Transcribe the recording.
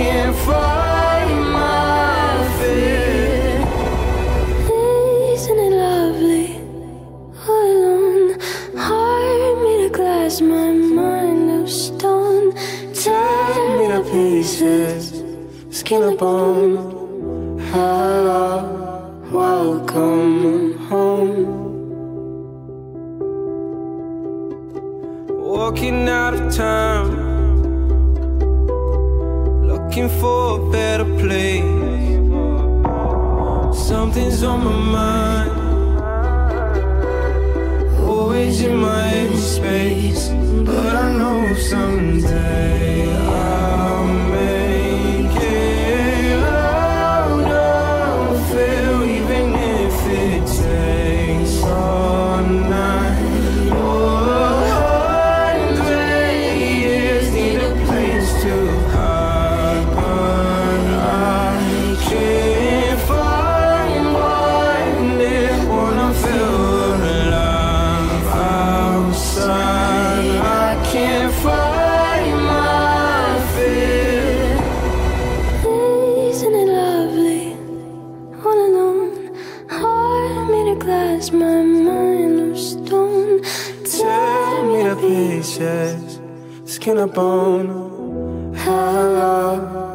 can't find my fear. Isn't it lovely? All alone, heart made of glass, my mind of stone. Tear me to pieces, skin and bone. Hello, welcome home. Walking out of town, looking for a better place. Something's on my mind, always in my space. But I know someday my mind of stone. Tear me to pieces, skin and bone. Hello,